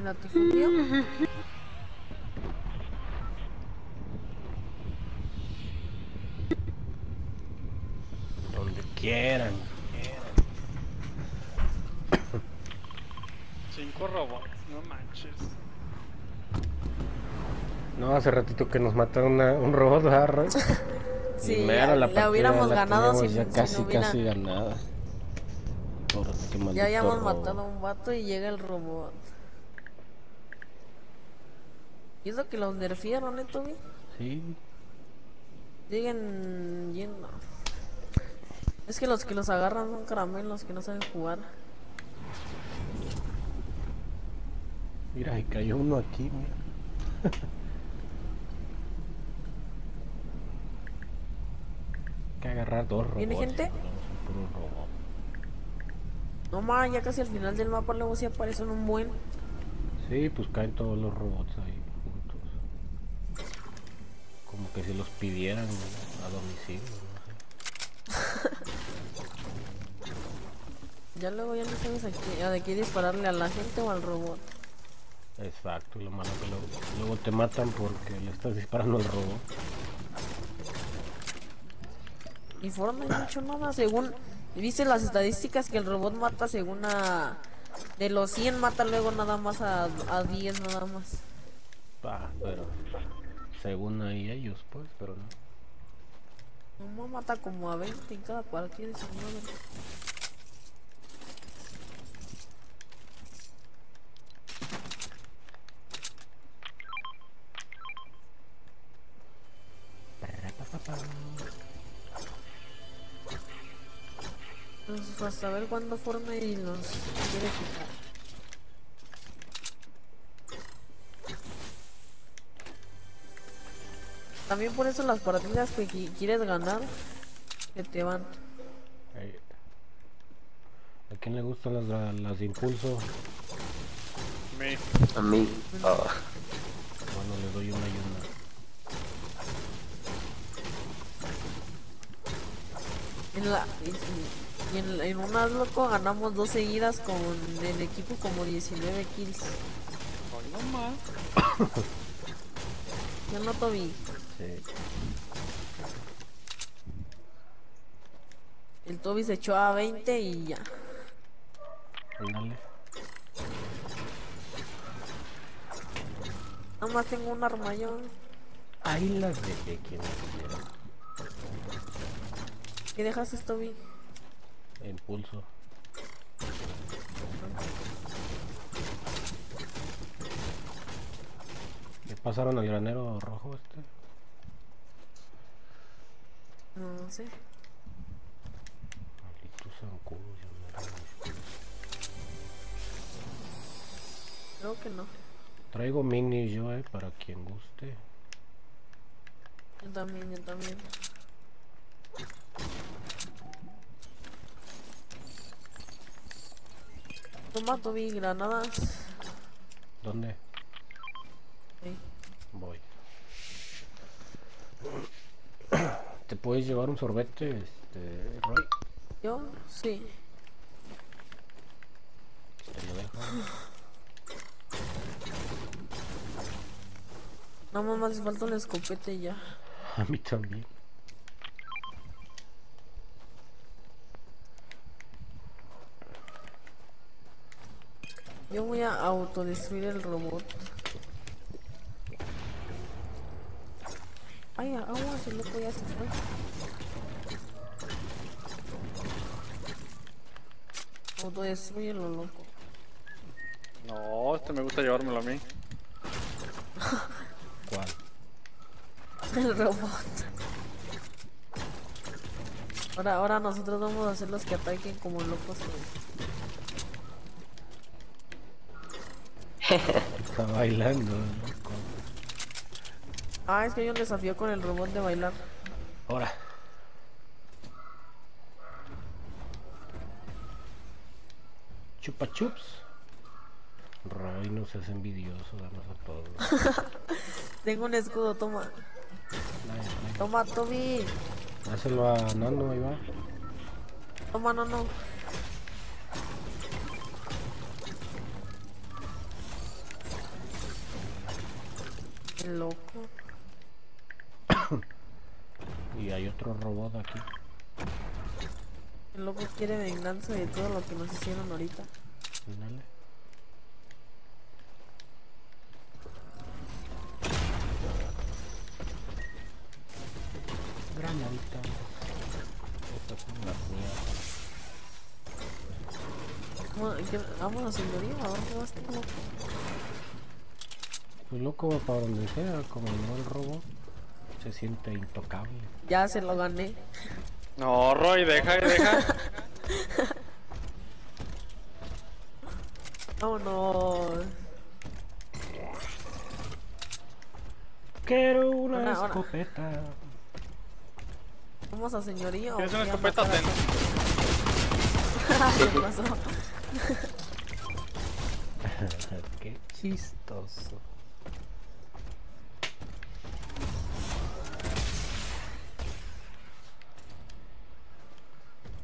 ¿El latifundio? Donde quieran. Cinco robots, no manches. No, hace ratito que nos mataron una- un robot, ¿verdad? Sí, Y mero, la partida hubiéramos la ganado si- ya si no casi, hubiera- casi ganada. Porque Ya maldito habíamos robot. matado a un vato y llega el robot. ¿Y eso que los nerfearon, eh, Toby? Sí, Siguen yendo. Es que los que los agarran son caramelos que no saben jugar. mira, y cayó uno aquí, mira. Hay que agarrar dos robots. ¿Viene gente? no, más, ya casi al final del mapa luego sí aparecen un buen. Sí, pues caen todos los robots ahí que si los pidieran a domicilio, no sé. Ya luego ya no sabes a, qué, a de qué dispararle a la gente o al robot. Exacto, lo malo que luego, luego te matan porque le estás disparando al robot. Y Fortnite no hecho nada, según... ¿Viste las estadísticas que el robot mata según a... De los 100 mata luego nada más a, a 10 nada más. Ah, pero según ahí ellos, pues, pero no. No mata como a 20 en cada partida madre. Entonces, hasta ver cuándo Fortnite y los quiere quitar. También por eso las partidas que qui- quieres ganar, que te van. ¿A quién le gustan las, la- las de impulso? Me. A mí. ah, Bueno, le doy una y una. En la, y, y en, en una loco ganamos dos seguidas con el equipo como 19 kills. Hoy no más. Yo no Toby. Sí. El Toby se echó a 20 y ya. Nada más tengo un arma yo. Ahí las dejé quien las quiera. ¿Qué dejaste Toby? Impulso. ¿Qué pasaron al granero rojo este? No sé. Creo que no. Traigo minis yo, eh, para quien guste. Yo también, yo también. Toma Toby granadas. ¿Dónde? Ahí. Voy. ¿Te puedes llevar un sorbete, este, Roy? ¿Yo? Sí. Te lo dejo. Más me hace falta un escopete y ya. A mí también. Yo voy a autodestruir el robot. Ay, agua, ese loco ya se fue. Autodestruyelo, loco. No, este me gusta llevármelo a mí. ¿Cuál? El robot. Ahora, ahora nosotros vamos a ser los que ataquen como locos. Está bailando, loco. Ah, es que hay un desafío con el robot de bailar. Ahora. Chupa chups. Roy no seas envidioso, danos a todos. Tengo un escudo, toma. Toma, Toby. Dáselo a Nano, ahí va. Toma, no, no. El loco. Y hay otro robot aquí. El loco quiere venganza de todo lo que nos hicieron ahorita. Dale. Granadita. Estas son las mías. Vamos- ¿qué- Vámonos, señoría. ¿A dónde vas tú, loco? Pues loco va para donde sea, como no el robot, se siente intocable. Ya se lo gané. No, Roy, deja, deja. Vámonos. Quiero una, Una, una. escopeta. Vamos a señoría. o ¿Tienes una escopeta? Ten. ¿Qué pasó? Qué chistoso.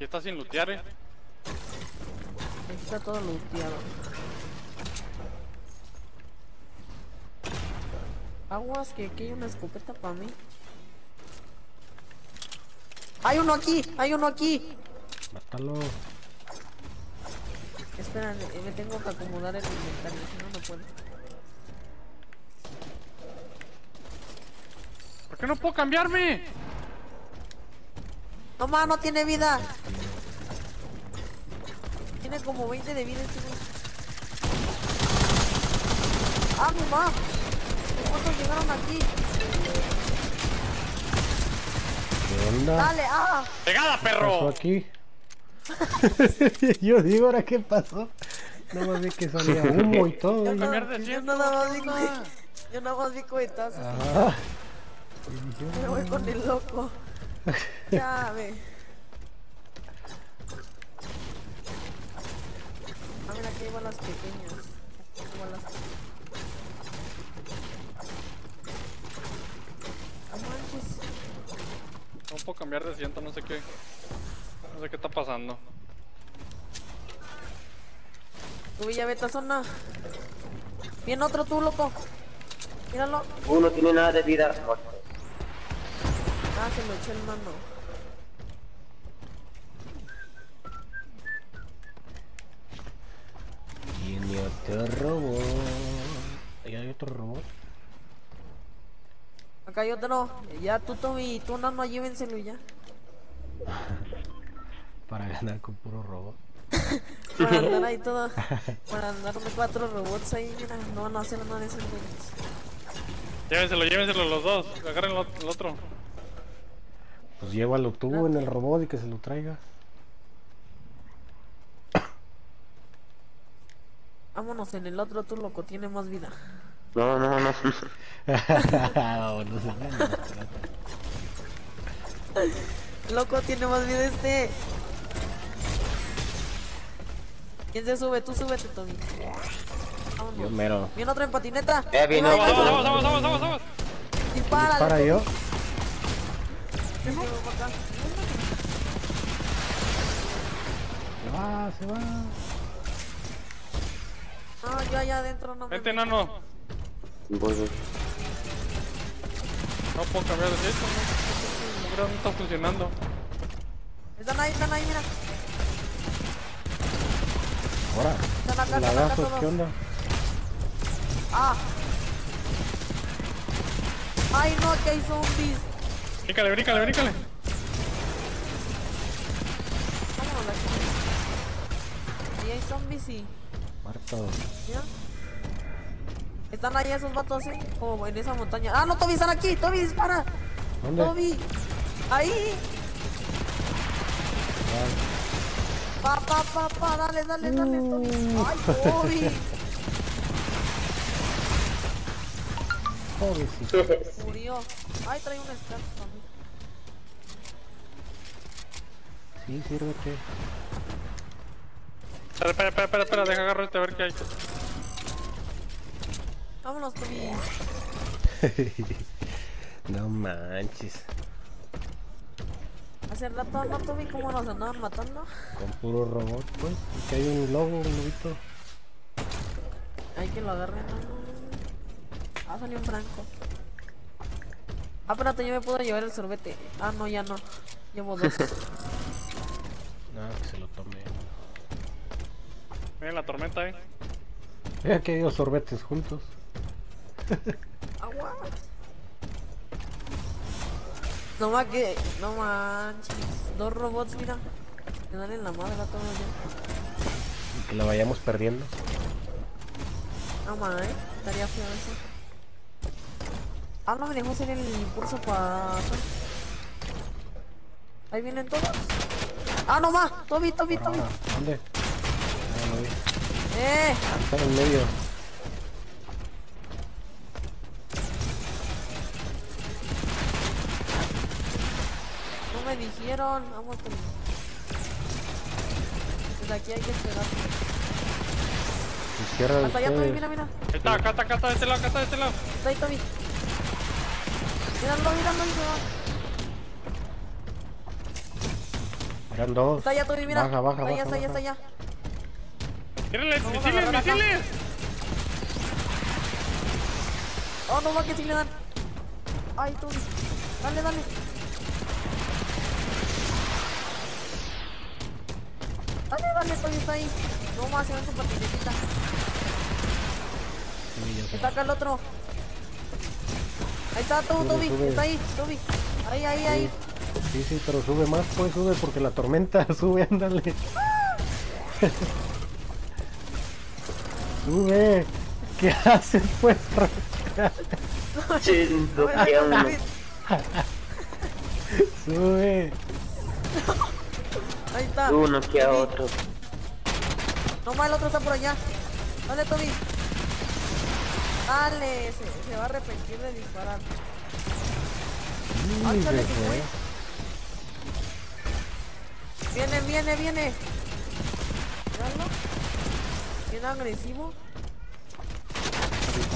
Y está sin lootear, eh. Aquí está todo looteado. Aguas, que aquí hay una escopeta para mí. ¡Hay uno aquí! ¡Hay uno aquí! Mátalo. Espera, me me tengo que acomodar el inventario, si no, no puedo. ¿Por qué no puedo cambiarme? ¡No más, no tiene vida! Tiene como 20 de vida este güey. ¡Ah, mamá! ¿Cuántos llegaron aquí? ¿Qué onda? ¡Dale! ¡Ah! ¡Pegada, ¿Qué pasó perro! aquí? Yo digo, ¿ahora qué pasó? No más vi que salía humo y todo. Yo, y- nada- yo más vi ¿cómo co- no? Yo nada más vi cohetazos. Ah. Me voy con el loco. Ya, ve. A ver, aquí hay balas pequeñas. Aquí hay balas No puedo cambiar de asiento, no sé qué. No sé qué está pasando. Tu Villa Beta zona. Viene otro tú, loco. Míralo. Uno no tiene nada de vida. Ah, se lo eché el mano. Tiene otro robot. Ahí hay otro robot. Acá hay otro. Ya tú, Tommy, y tú, Nano, llévenselo ya. Para ganar con puro robot. Para andar ahí todo. Para andar cuatro robots ahí, mira. No van a hacer nada de esos. Llévenselo, llévenselo los dos. Agarren el otro. Pues llévalo tú en el robot y que se lo traiga. Vámonos en el otro, tú, loco. Tiene más vida. No, no, no. Vámonos, Loco, tiene más vida este. ¿Quién se sube? Tú súbete, Tommy. Yo Vámonos. mero. Viene otro en patineta. Eh, viene otro. Vamos, vamos, vamos, vamos, vamos. Dispárale, Para Tommy. yo. Se va, se va. No, yo allá adentro no me meto. nano. Voy, voy. No puedo cambiar de asiento, no. No creo que no está funcionando. Están ahí, están ahí, mira. Ahora. Están acá, están acá Lagazos, todos. ¿qué onda? Ah. Ay, no, que hay zombies. Brícale, brícale, brícale. Ahí hay zombies y. Muerto. Mira. Están ahí esos vatos, eh. Como en esa montaña. Ah, no, Toby, están aquí. Toby, dispara. ¿Dónde? Toby. Ahí. Pa, pa, pa, pa. Dale, dale, dale, Toby. Ay, Toby. Pobrecito. Murió. Ay, trae un scar también. Sí, sírvete. Espera, espera, espera, espera, espera, deja agarrar este a ver qué hay. Vámonos, Toby. no manches. Hace rato, ¿no, Toby? ¿Cómo nos andaban matando? Con puro robot, pues. Y que hay un lobo, un lobito. Hay que lo agarren. ¿no? Ah, salió un franco. Ah, espérate, yo me puedo llevar el sorbete. Ah, no, ya no. Llevo dos. Nada, que se lo tome. Miren la tormenta, eh. Mira que hay dos sorbetes juntos. Agua. No más que. No manches. Dos robots, mira. Me dan en la madre a todos ya. Y que la vayamos perdiendo. No más, eh. Estaría feo eso. Ah, no me dejó hacer el impulso para. Ahí vienen todos. Ah, no más. Toby, Toby, Toby. Ahora, ¿Dónde? Ah, no vi. Eh. Está en medio. No me dijeron. Vamos con. Desde aquí hay que esperar. Izquierda Hasta allá, Toby, mira, mira. Ahí está, acá está, acá está, de este lado, acá está, de este lado. Está ahí, Toby. Míralo, míralo, míralo. Eran dos. Está allá, Toby, mira. Baja, baja, Está allá, baja, está allá, está allá. Misiles, misiles. Oh, no va que sí le dan. Ay, Toby. Dale, dale. Dale, dale, Toby, está ahí. No más, se ven su patinetita. Acá el otro. Ahí está, Toby, Sube, Toby. sube. Está ahí, Toby. Ahí, ahí, ahí. Sí, sí, pero sube más, pues sube porque la tormenta sube, ándale. sube. ¿Qué haces, pues? Sube. Ahí está. Uno que a otro. No más, el otro está por allá. Dale, Toby. Dale, se, se va a arrepentir de disparar. Sí, Ándale, se que fue. Viene, viene, viene. Míralo. Bien agresivo.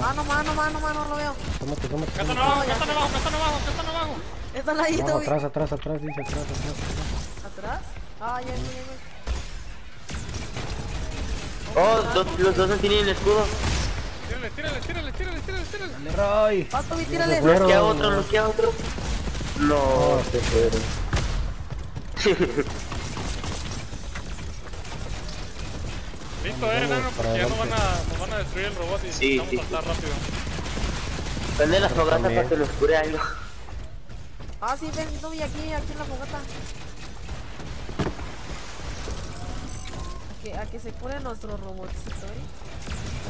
Ah, no más, no más, no más, no lo veo. Tómate, tómate. Tómate. abajo, acá están abajo, están abajo, están abajo. Ahí, Abajo, Toby. atrás, atrás, atrás, dice atrás, atrás. atrás. Ah, ya, ya, ya. Oh, dos- los dos no tienen escudo. Tírale, tírale, tírale, tírale, tírale, tírale. Dale, Roy. Va, Toby, se tírale. fueron. Lo que a otro, lo que a otro. No, se fueron. Listo, eh, enano, porque ya no van a, nos van a destruir el robot y Sí, necesitamos sí, saltar rápido. Prende la fogata también. para que nos cure algo. Ah, sí, ven, Toby, aquí, aquí en la fogata. A que, a que se cure nuestro robotcito, ¿eh?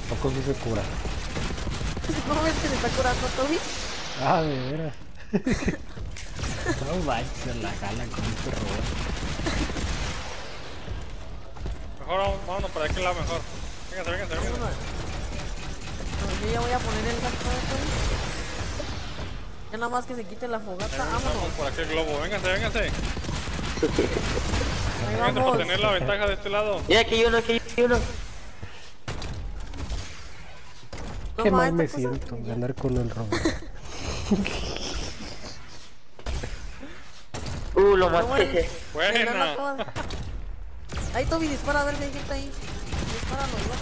Tampoco se cura. ¿Cómo ves que se está curando, Toby? Ah, de veras. no manches, se la jala con este robot. Mejor vamos- vámonos para aquel lado mejor. Vénganse, vénganse, vénganse. No, yo ya voy a poner el gasto de Toby. Ya nada más que se quite la fogata, Vamos vámonos. por aquel globo, vénganse, vénganse. Ahí vamos. tener la ventaja de este lado. Mira, aquí hay uno, aquí hay uno. Qué ma, mal me siento de andar con el robot. Uh, lo maté. Buena. Ahí Toby dispara a ver si hay gente ahí. Dispara los locos.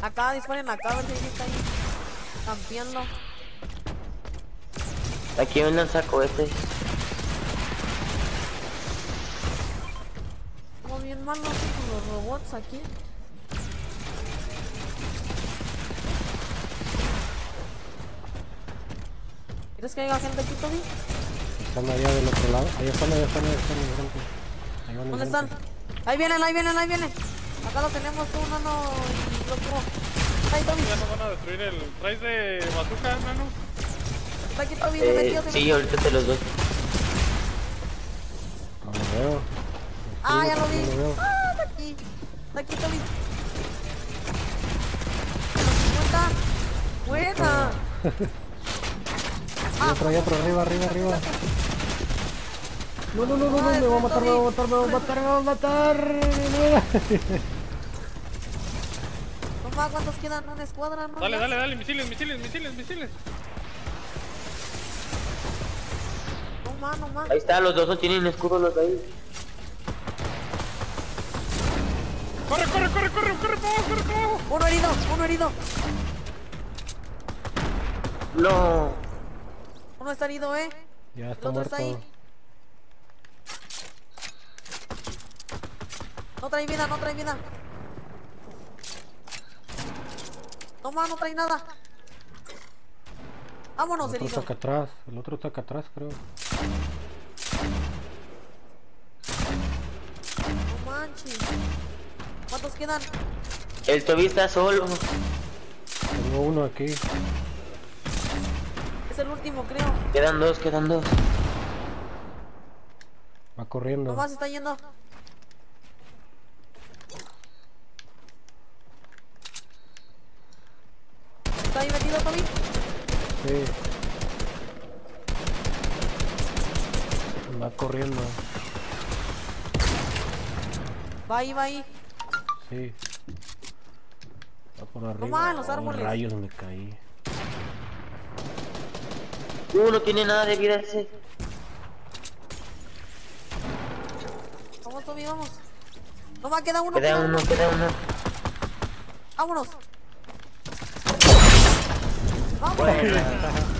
Acá, disparen acá a ver si hay gente ahí. Campeando. Aquí hay un lanzacohetes. Estamos bien malos con los robots aquí. ¿Quieres que haya gente aquí, Toby? Están allá del otro lado. Ahí están, allá están, allá están enfrente. Ahí van ¿Dónde están? Ahí vienen, ahí vienen, ahí vienen. Acá lo tenemos tú, nano y loco. Ahí, Toby. Ya nos van a destruir el... ¿Traes de bazooka, hermano? Está aquí, Toby. Eh, metió, se sí, metió. ahorita te los doy. No lo veo. Ah, ya lo vi. No lo veo. Ah, está aquí. Está aquí, Toby. Buena. Buena. Hay otro, otro, arriba, arriba, arriba. No, no, no, no, no, me va a no, matar, me va a matar, me va a matar, me va a matar. Mamá, ¿cuántos quedan? ¿Una escuadra? ¿no? Dale, dale, dale, misiles, misiles, misiles, misiles. No más, no más. Ahí está, los dos no tienen escudo los de ahí. ¡Corre, corre, corre, corre, corre para abajo, corre para abajo! Uno herido, uno herido. No. Uno está herido, eh. Ya El está está ahí. No trae vida, no trae vida. Más, no trae nada. Vámonos, El otro está herido. acá atrás. El otro está acá atrás, creo. No manches. ¿Cuántos quedan? El Toby está solo. Tengo uno aquí. Es el último, creo. Quedan dos, quedan dos. Va corriendo. Nomás está yendo. ¿Está ahí metido, Toby? Sí. Va corriendo. Va ahí, va ahí. Sí. Va por arriba. más, los Oh, árboles. rayos me caí. Uh, no tiene nada de vida ese. Vamos, Toby, vamos. No más, queda uno. Queda uno, queda uno. Vámonos. Bueno.